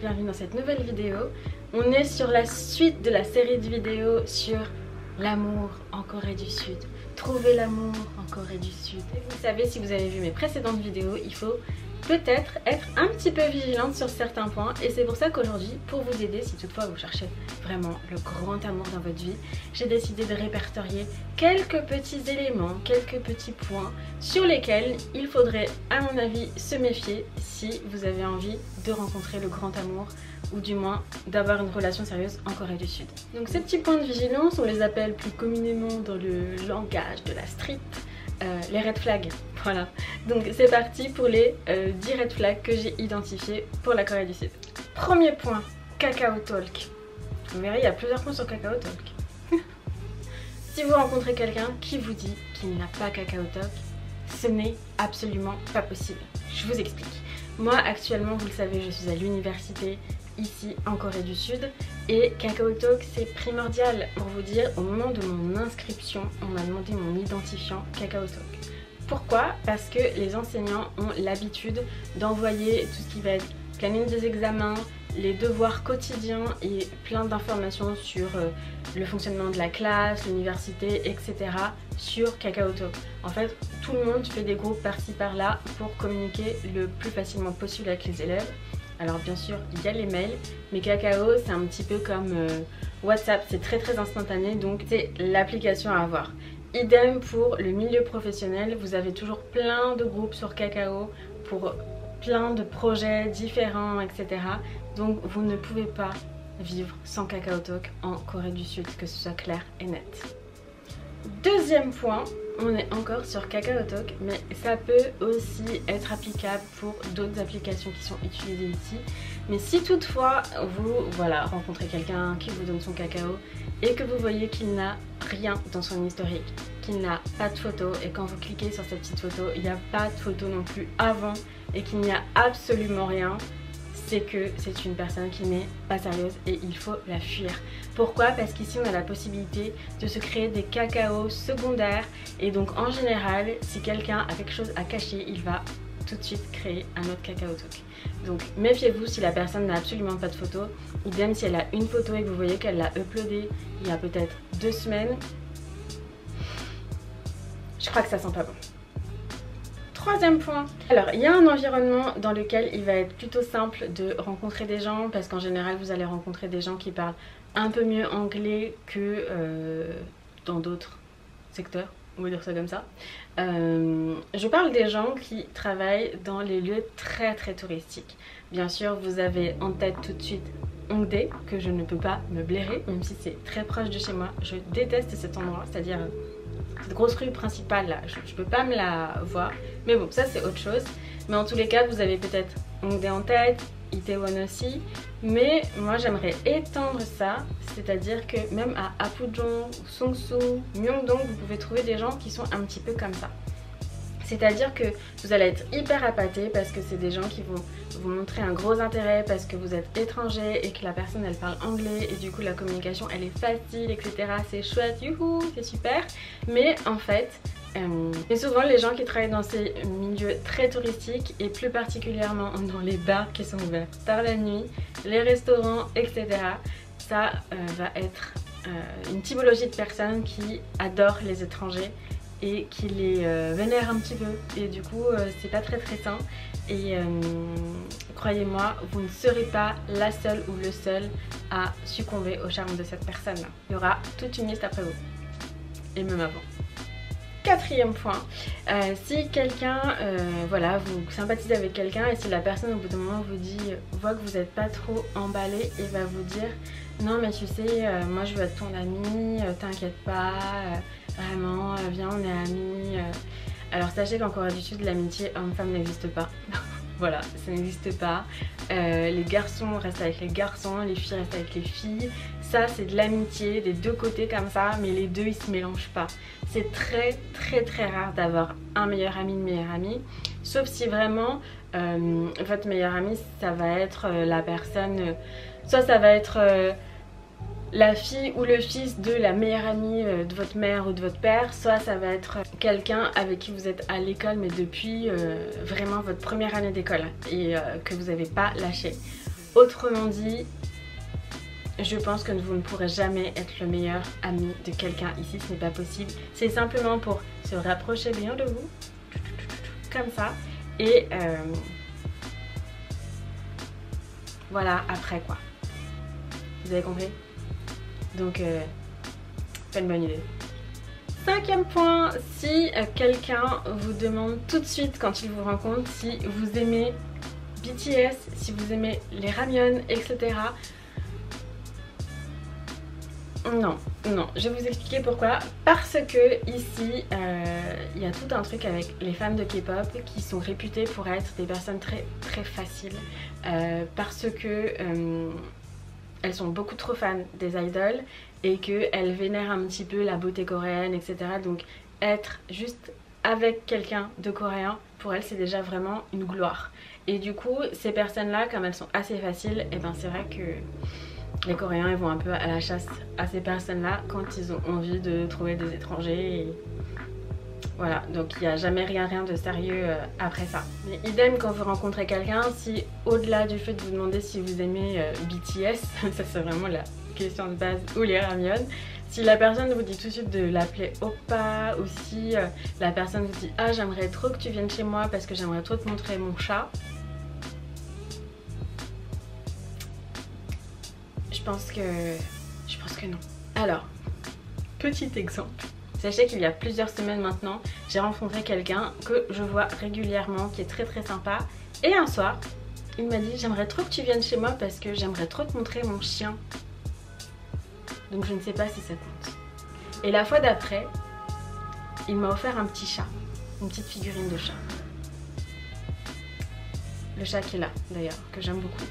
Bienvenue dans cette nouvelle vidéo. On est sur la suite de la série de vidéos sur l'amour en Corée du Sud. Trouver l'amour en Corée du Sud. vous savez, si vous avez vu mes précédentes vidéos, il faut peut-être être un petit peu vigilante sur certains points et c'est pour ça qu'aujourd'hui, pour vous aider, si toutefois vous cherchez vraiment le grand amour dans votre vie, j'ai décidé de répertorier quelques petits éléments, quelques petits points sur lesquels il faudrait, à mon avis, se méfier si vous avez envie de rencontrer le grand amour ou du moins d'avoir une relation sérieuse en Corée du Sud. Donc ces petits points de vigilance, on les appelle plus communément dans le langage de la street euh, les red flags. Voilà. Donc c'est parti pour les 10 euh, red flags que j'ai identifiés pour la Corée du Sud. Premier point, Cacao Talk. Vous verrez, il y a plusieurs points sur Cacao Talk. si vous rencontrez quelqu'un qui vous dit qu'il n'a pas Cacao Talk, ce n'est absolument pas possible. Je vous explique. Moi actuellement, vous le savez, je suis à l'université ici en Corée du Sud et Kakao Talk c'est primordial pour vous dire au moment de mon inscription on m'a demandé mon identifiant Kakao Talk. Pourquoi Parce que les enseignants ont l'habitude d'envoyer tout ce qui va être planning des examens, les devoirs quotidiens et plein d'informations sur euh, le fonctionnement de la classe, l'université, etc. sur Kakao Talk. En fait, tout le monde fait des groupes par-ci par-là pour communiquer le plus facilement possible avec les élèves. Alors bien sûr, il y a les mails, mais Kakao, c'est un petit peu comme euh, WhatsApp, c'est très très instantané, donc c'est l'application à avoir. Idem pour le milieu professionnel, vous avez toujours plein de groupes sur Kakao pour plein de projets différents, etc. Donc vous ne pouvez pas vivre sans Kakao Talk en Corée du Sud, que ce soit clair et net. Deuxième point, on est encore sur Kakao Talk, mais ça peut aussi être applicable pour d'autres applications qui sont utilisées ici. Mais si toutefois vous voilà, rencontrez quelqu'un qui vous donne son cacao et que vous voyez qu'il n'a rien dans son historique, qu'il n'a pas de photo. Et quand vous cliquez sur cette petite photo, il n'y a pas de photo non plus avant et qu'il n'y a absolument rien, c'est que c'est une personne qui n'est pas sérieuse et il faut la fuir. Pourquoi? Parce qu'ici on a la possibilité de se créer des cacaos secondaires. Et donc en général si quelqu'un a quelque chose à cacher il va tout de suite créer un autre cacao talk. Donc méfiez-vous si la personne n'a absolument pas de photo. Idem si elle a une photo et que vous voyez qu'elle l'a uploadée il y a peut-être deux semaines. Je crois que ça sent pas bon. Troisième point. Alors, il y a un environnement dans lequel il va être plutôt simple de rencontrer des gens parce qu'en général, vous allez rencontrer des gens qui parlent un peu mieux anglais que euh, dans d'autres secteurs, dire ça comme ça. Euh, je parle des gens qui travaillent dans les lieux très très touristiques. Bien sûr, vous avez en tête tout de suite Hongdae, que je ne peux pas me blairer, même si c'est très proche de chez moi. Je déteste cet endroit, c'est-à-dire cette grosse rue principale là, je, je peux pas me la voir. Mais bon, ça c'est autre chose. Mais en tous les cas, vous avez peut-être Hongdae en tête, Itaewon aussi. Mais moi j'aimerais étendre ça, c'est-à-dire que même à Apujong, Songsu, Myeongdong, vous pouvez trouver des gens qui sont un petit peu comme ça. C'est-à-dire que vous allez être hyper appâté parce que c'est des gens qui vont vous montrer un gros intérêt parce que vous êtes étranger et que la personne elle parle anglais et du coup la communication elle est facile etc. C'est chouette, youhou, c'est super. Mais en fait, et souvent les gens qui travaillent dans ces milieux très touristiques et plus particulièrement dans les bars qui sont ouverts tard la nuit, les restaurants, etc. Ça euh, va être euh, une typologie de personnes qui adorent les étrangers et qui les euh, vénère un petit peu. Et du coup euh, c'est pas très très et euh, croyez-moi vous ne serez pas la seule ou le seul à succomber au charme de cette personne. Il y aura toute une liste après vous. Et même avant Quatrième point, si quelqu'un, voilà, vous sympathisez avec quelqu'un et si la personne au bout d'un moment vous dit, voit que vous n'êtes pas trop emballé et va vous dire, non mais tu sais, moi je veux être ton ami, t'inquiète pas, Vraiment, euh, viens, on est amis. Euh. Alors sachez qu'en Corée du Sud, l'amitié homme-femme n'existe pas. voilà, ça n'existe pas. Euh, les garçons restent avec les garçons, les filles restent avec les filles. Ça, c'est de l'amitié des deux côtés comme ça, mais les deux, ils se mélangent pas. C'est très, très, très rare d'avoir un meilleur ami, une meilleure amie. Sauf si vraiment, votre meilleur ami, ça va être la personne... soit ça va être la fille ou le fils de la meilleure amie euh, de votre mère ou de votre père, soit ça va être quelqu'un avec qui vous êtes à l'école mais depuis euh, vraiment votre première année d'école et euh, que vous n'avez pas lâché. Autrement dit, je pense que vous ne pourrez jamais être le meilleur ami de quelqu'un ici, ce n'est pas possible. C'est simplement pour se rapprocher bien de vous, comme ça, et voilà, après quoi. Vous avez compris? Donc, euh, pas une bonne idée. Cinquième point, si euh, quelqu'un vous demande tout de suite quand il vous rencontre si vous aimez BTS, si vous aimez les ramyeon, etc. Non, non, je vais vous expliquer pourquoi. Parce que ici, euh, il y a tout un truc avec les fans de K-pop qui sont réputées pour être des personnes très très faciles. parce que elles sont beaucoup trop fans des idoles et qu'elles vénèrent un petit peu la beauté coréenne, etc. Donc être juste avec quelqu'un de coréen, pour elles c'est déjà vraiment une gloire. Et du coup, ces personnes-là, comme elles sont assez faciles, et eh ben c'est vrai que les Coréens vont un peu à la chasse à ces personnes-là quand ils ont envie de trouver des étrangers. Voilà, donc il n'y a jamais rien, rien de sérieux euh, après ça. Mais idem quand vous rencontrez quelqu'un, si au-delà du fait de vous demander si vous aimez euh, BTS, ça c'est vraiment la question de base, ou les ramyeon, si la personne vous dit tout de suite de l'appeler Oppa, ou si euh, la personne vous dit Ah j'aimerais trop que tu viennes chez moi parce que j'aimerais trop te montrer mon chat, je pense que... je pense que non. Alors, petit exemple. Sachez qu'il y a plusieurs semaines maintenant, j'ai rencontré quelqu'un que je vois régulièrement, qui est très très sympa. Et un soir, il m'a dit j'aimerais trop que tu viennes chez moi parce que j'aimerais trop te montrer mon chien. Donc je ne sais pas si ça compte. Et la fois d'après, il m'a offert un petit chat, une petite figurine de chat. Le chat qui est là d'ailleurs, que j'aime beaucoup.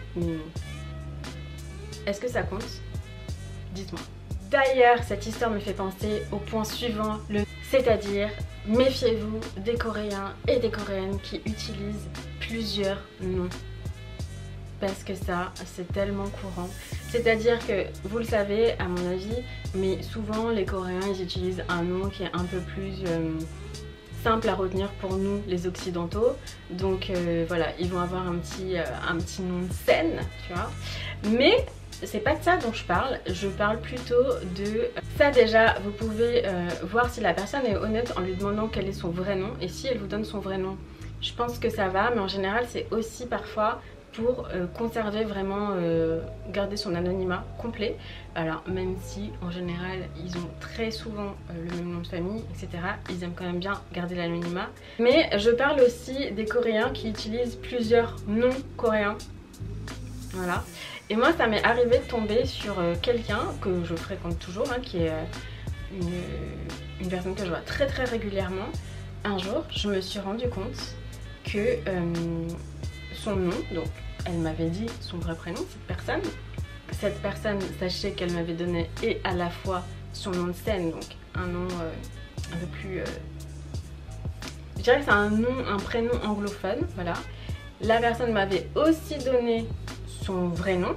Est-ce que ça compte? Dites-moi. D'ailleurs, cette histoire me fait penser au point suivant, c'est-à-dire méfiez-vous des Coréens et des Coréennes qui utilisent plusieurs noms. Parce que ça, c'est tellement courant. C'est-à-dire que, vous le savez, à mon avis, mais souvent les Coréens, ils utilisent un nom qui est un peu plus... Euh, simple à retenir pour nous les occidentaux donc euh, voilà ils vont avoir un petit, euh, nom de tu vois mais c'est pas de ça dont je parle, je parle plutôt de ça déjà, vous pouvez euh, voir si la personne est honnête en lui demandant quel est son vrai nom et si elle vous donne son vrai nom. Je pense que ça va, mais en général c'est aussi parfois pour euh, conserver vraiment, euh, garder son anonymat complet. Alors même si en général ils ont très souvent le même nom de famille, etc. Ils aiment quand même bien garder l'anonymat. Mais je parle aussi des Coréens qui utilisent plusieurs noms coréens. Voilà. Et moi, ça m'est arrivé de tomber sur euh, quelqu'un que je fréquente toujours, hein, qui est euh, une, personne que je vois très très régulièrement. Un jour, je me suis rendu compte que euh, son nom, donc elle m'avait dit son vrai prénom, cette personne. Cette personne, sachez qu'elle m'avait donné et à la fois son nom de scène, donc un nom un peu plus... je dirais que c'est un nom, un prénom anglophone, voilà. La personne m'avait aussi donné son vrai nom.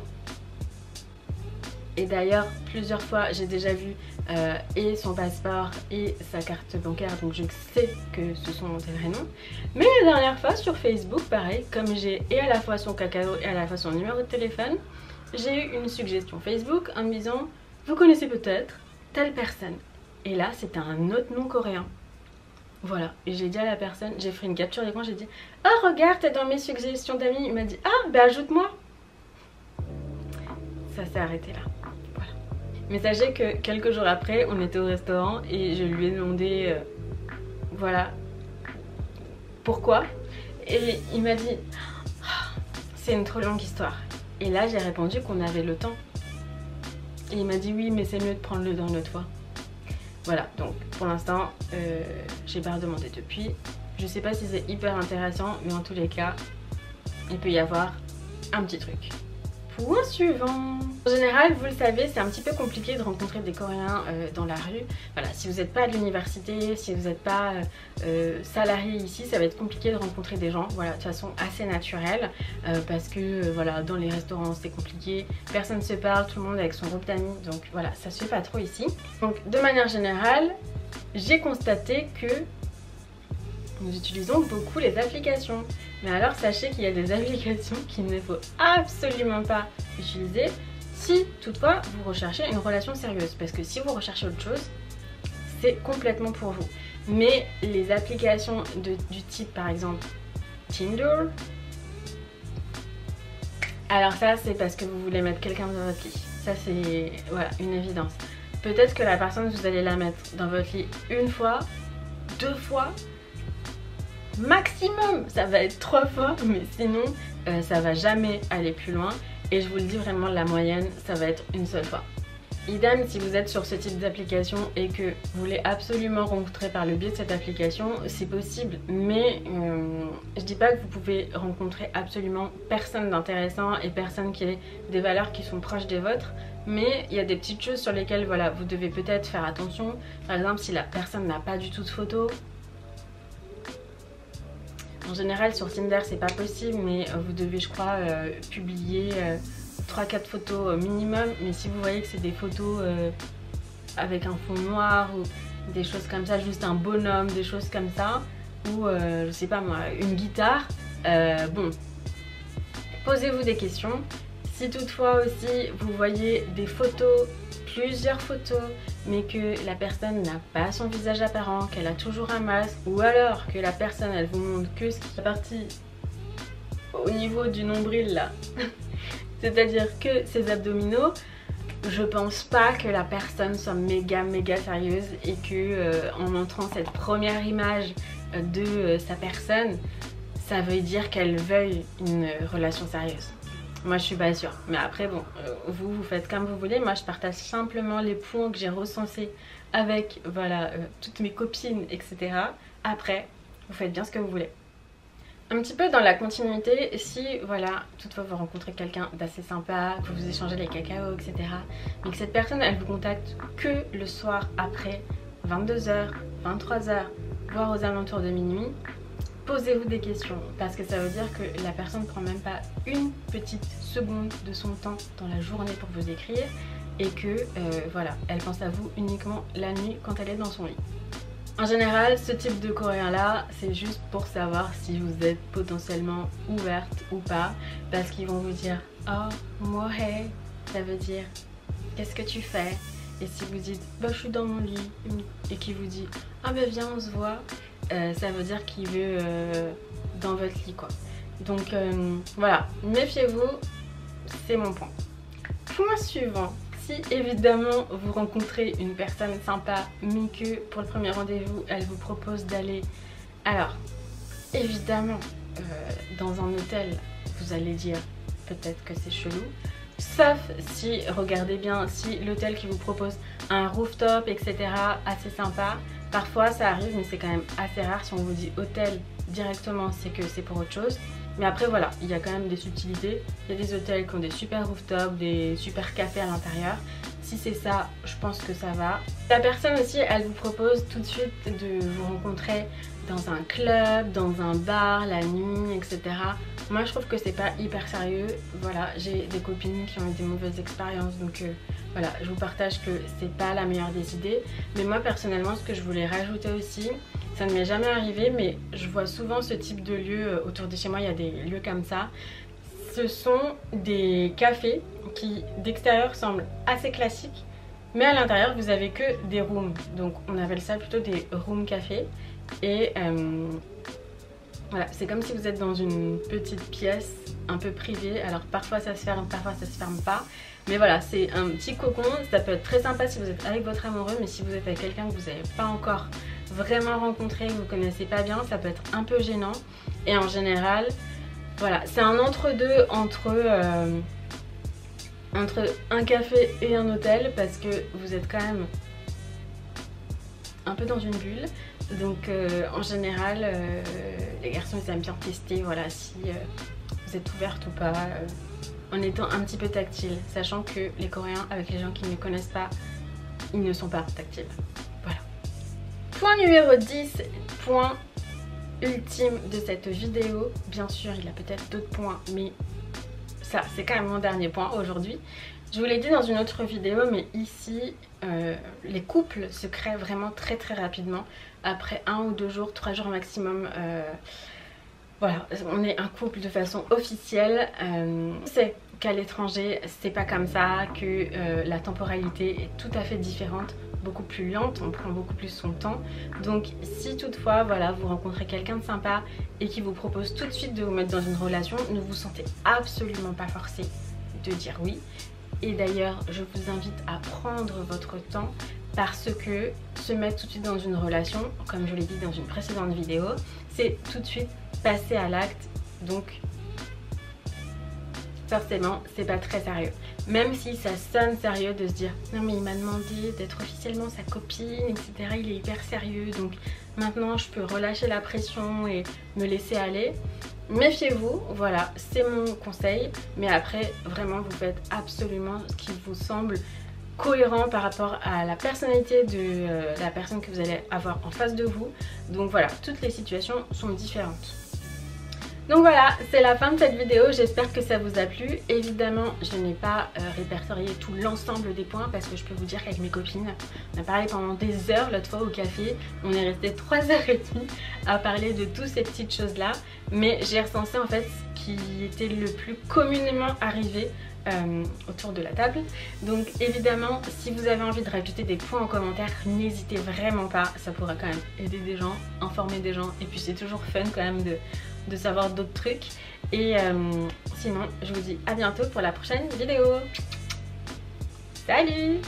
Et d'ailleurs, plusieurs fois, j'ai déjà vu euh, et son passeport et sa carte bancaire, donc je sais que ce sont ses vrais noms. Mais la dernière fois, sur Facebook, pareil, comme j'ai et à la fois son cacao et à la fois son numéro de téléphone, j'ai eu une suggestion Facebook en me disant « Vous connaissez peut-être telle personne ». Et là, c'était un autre nom coréen. Voilà, et j'ai dit à la personne, j'ai fait une capture d'écran, j'ai dit « Oh regarde, t'es dans mes suggestions d'amis ». Il m'a dit « Ah, bah ajoute-moi ». Ça s'est arrêté là. Mais sachez que quelques jours après, on était au restaurant et je lui ai demandé, euh, voilà, pourquoi. Et il m'a dit, ah, c'est une trop longue histoire. Et là, j'ai répondu qu'on avait le temps. Et il m'a dit, oui, mais c'est mieux de prendre le dans notre fois. Voilà, donc pour l'instant, euh, j'ai pas redemandé depuis. Je sais pas si c'est hyper intéressant, mais en tous les cas, il peut y avoir un petit truc. Point suivant. En général, vous le savez, c'est un petit peu compliqué de rencontrer des Coréens euh, dans la rue. Voilà, si vous n'êtes pas à l'université, si vous n'êtes pas euh, euh, salarié ici, ça va être compliqué de rencontrer des gens. Voilà, de façon assez naturelle, parce que voilà, dans les restaurants c'est compliqué, personne ne se parle, tout le monde avec son groupe d'amis, donc voilà, ça se fait pas trop ici. Donc de manière générale, j'ai constaté que nous utilisons beaucoup les applications. Mais alors sachez qu'il y a des applications qu'il ne faut absolument pas utiliser si toutefois vous recherchez une relation sérieuse. Parce que si vous recherchez autre chose, c'est complètement pour vous. Mais les applications du type par exemple Tinder, alors ça c'est parce que vous voulez mettre quelqu'un dans votre lit. Ça c'est une évidence. Peut-être que la personne vous allez la mettre dans votre lit une fois, deux fois, maximum ça va être trois fois mais sinon euh, ça va jamais aller plus loin. Et je vous le dis vraiment la moyenne ça va être une seule fois. Idem si vous êtes sur ce type d'application et que vous voulez absolument rencontrer par le biais de cette application c'est possible. Mais euh, je dis pas que vous pouvez rencontrer absolument personne d'intéressant et personne qui ait des valeurs qui sont proches des vôtres. Mais il y a des petites choses sur lesquelles voilà vous devez peut-être faire attention. Par exemple si la personne n'a pas du tout de photos en général sur Tinder c'est pas possible mais euh, vous devez je crois euh, publier 3-4 euh, photos minimum mais si vous voyez que c'est des photos avec un fond noir ou des choses comme ça, juste un bonhomme, des choses comme ça ou je sais pas moi, une guitare, bon, posez-vous des questions. Si toutefois aussi vous voyez des photos plusieurs photos mais que la personne n'a pas son visage apparent, qu'elle a toujours un masque ou alors que la personne elle vous montre que ce qui au niveau du nombril là. C'est-à-dire que ses abdominaux je pense pas que la personne soit méga méga sérieuse et que euh, en montrant cette première image euh, de euh, sa personne ça veut dire qu'elle veuille une relation sérieuse moi je suis pas sûre. Mais après bon, euh, vous vous faites comme vous voulez. Moi je partage simplement les points que j'ai recensés avec voilà euh, toutes mes copines, etc. Après, vous faites bien ce que vous voulez. Un petit peu dans la continuité, si voilà, toutefois vous rencontrez quelqu'un d'assez sympa, que vous échangez les cacao, etc. Mais que cette personne elle vous contacte que le soir après 22h, 23h, voire aux alentours de minuit, posez-vous des questions parce que ça veut dire que la personne ne prend même pas une petite seconde de son temps dans la journée pour vous écrire et que euh, voilà, elle pense à vous uniquement la nuit quand elle est dans son lit. En général, ce type de coréen là, c'est juste pour savoir si vous êtes potentiellement ouverte ou pas parce qu'ils vont vous dire Oh, moi hey, ça veut dire qu'est-ce que tu fais? Et si vous dites bah je suis dans mon lit et qu'il vous dit ah ben viens on se voit euh, ça veut dire qu'il veut euh, dans votre lit quoi. Donc euh, voilà, méfiez-vous, c'est mon point. Point suivant, si évidemment vous rencontrez une personne sympa mais que pour le premier rendez-vous elle vous propose d'aller alors évidemment dans un hôtel vous allez dire peut-être que c'est chelou sauf si regardez bien si l'hôtel qui vous propose un rooftop etc assez sympa Parfois ça arrive mais c'est quand même assez rare si on vous dit hôtel directement c'est que c'est pour autre chose. Mais après voilà, il y a quand même des subtilités. Il y a des hôtels qui ont des super rooftops, des super cafés à l'intérieur. Si c'est ça, je pense que ça va. La personne aussi, elle vous propose tout de suite de vous rencontrer dans un club, dans un bar, la nuit, etc. Moi, je trouve que c'est pas hyper sérieux. Voilà, j'ai des copines qui ont eu des mauvaises expériences, donc euh, voilà, je vous partage que c'est pas la meilleure des idées. Mais moi, personnellement, ce que je voulais rajouter aussi, ça ne m'est jamais arrivé, mais je vois souvent ce type de lieux euh, autour de chez moi. Il y a des lieux comme ça. Ce sont des cafés qui, d'extérieur, semblent assez classiques. Mais à l'intérieur, vous avez que des rooms. Donc, on appelle ça plutôt des room cafés. Et euh, voilà, c'est comme si vous êtes dans une petite pièce un peu privée. Alors parfois ça se ferme, parfois ça se ferme pas. Mais voilà, c'est un petit cocon. Ça peut être très sympa si vous êtes avec votre amoureux, mais si vous êtes avec quelqu'un que vous n'avez pas encore vraiment rencontré, que vous connaissez pas bien, ça peut être un peu gênant. Et en général, voilà, c'est un entre-deux entre, euh, entre un café et un hôtel parce que vous êtes quand même un peu dans une bulle. Donc euh, en général, euh, les garçons ils aiment bien tester voilà, si euh, vous êtes ouverte ou pas. en étant un petit peu tactile, sachant que les Coréens, avec les gens qui ne connaissent pas, ils ne sont pas tactiles. Voilà. Point numéro 10, point ultime de cette vidéo. Bien sûr, il y a peut-être d'autres points, mais ça, c'est quand même mon dernier point aujourd'hui. Je vous l'ai dit dans une autre vidéo, mais ici, euh, les couples se créent vraiment très très rapidement. Après un ou deux jours, trois jours maximum. Euh, voilà, on est un couple de façon officielle. Euh, c'est qu'à l'étranger, c'est pas comme ça, que la temporalité est tout à fait différente beaucoup plus lente, on prend beaucoup plus son temps. Donc si toutefois voilà, vous rencontrez quelqu'un de sympa et qui vous propose tout de suite de vous mettre dans une relation, ne vous sentez absolument pas forcé de dire oui. Et d'ailleurs, je vous invite à prendre votre temps parce que se mettre tout de suite dans une relation, comme je l'ai dit dans une précédente vidéo, c'est tout de suite passer à l'acte. Donc forcément, c'est pas très sérieux. Même si ça sonne sérieux de se dire non mais il m'a demandé d'être officiellement sa copine, etc. Il est hyper sérieux, donc maintenant je peux relâcher la pression et me laisser aller. Méfiez-vous, voilà, c'est mon conseil. Mais après, vraiment, vous faites absolument ce qui vous semble cohérent par rapport à la personnalité de euh, la personne que vous allez avoir en face de vous. Donc voilà, toutes les situations sont différentes. Donc voilà, c'est la fin de cette vidéo, j'espère que ça vous a plu. Évidemment, je n'ai pas euh, répertorié tout l'ensemble des points parce que je peux vous dire qu'avec mes copines, on a parlé pendant des heures l'autre fois au café. On est resté 3 heures et demie à parler de toutes ces petites choses-là. Mais j'ai recensé en fait ce qui était le plus communément arrivé euh, autour de la table. Donc évidemment, si vous avez envie de rajouter des points en commentaire, n'hésitez vraiment pas. Ça pourra quand même aider des gens, informer des gens. Et puis c'est toujours fun quand même de de savoir d'autres trucs. Et euh, sinon, je vous dis à bientôt pour la prochaine vidéo. Salut